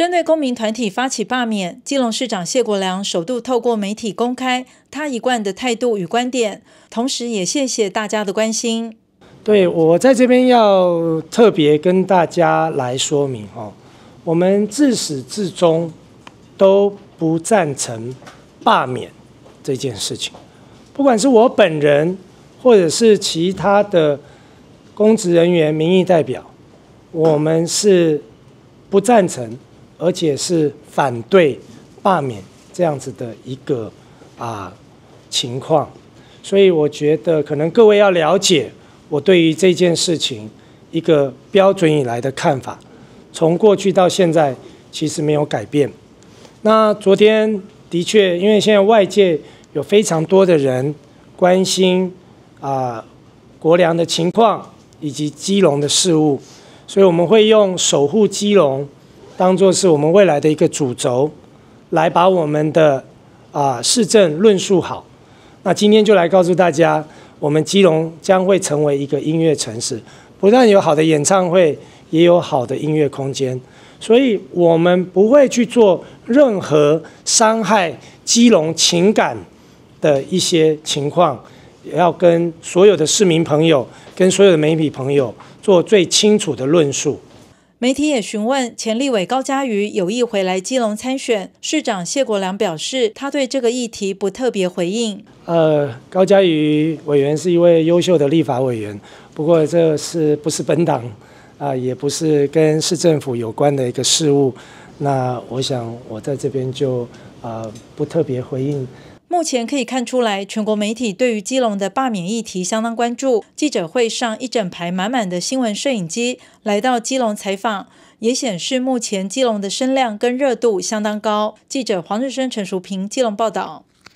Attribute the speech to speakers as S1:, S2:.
S1: 针对公民团体发起罢免，基隆市长谢国良首度透过媒体公开他一贯的态度与观点，同时也谢谢大家的关心。
S2: 对我在这边要特别跟大家来说明哦，我们自始至终都不赞成罢免这件事情，不管是我本人或者是其他的公职人员、民意代表，我们是不赞成。而且是反对罢免这样子的一个啊情况，所以我觉得可能各位要了解我对于这件事情一个标准以来的看法，从过去到现在其实没有改变。那昨天的确，因为现在外界有非常多的人关心啊国良的情况以及基隆的事物，所以我们会用守护基隆。当做是我们未来的一个主轴，来把我们的啊市政论述好。那今天就来告诉大家，我们基隆将会成为一个音乐城市，不但有好的演唱会，也有好的音乐空间。所以，我们不会去做任何伤害基隆情感的一些情况，也要跟所有的市民朋友、跟所有的媒体朋友做最清楚的论述。
S1: 媒体也询问前立委高嘉瑜有意回来基隆参选，市长谢国良表示，他对这个议题不特别回应。
S2: 呃，高嘉瑜委员是一位优秀的立法委员，不过这是不是本党啊，也不是跟市政府有关的一个事务。那我想我在这边就啊不特别回应。
S1: 目前可以看出来，全国媒体对于基隆的罢免议题相当关注。记者会上一整排满满的新闻摄影机来到基隆采访，也显示目前基隆的声量跟热度相当高。记者黄日升、陈淑平，基隆报道。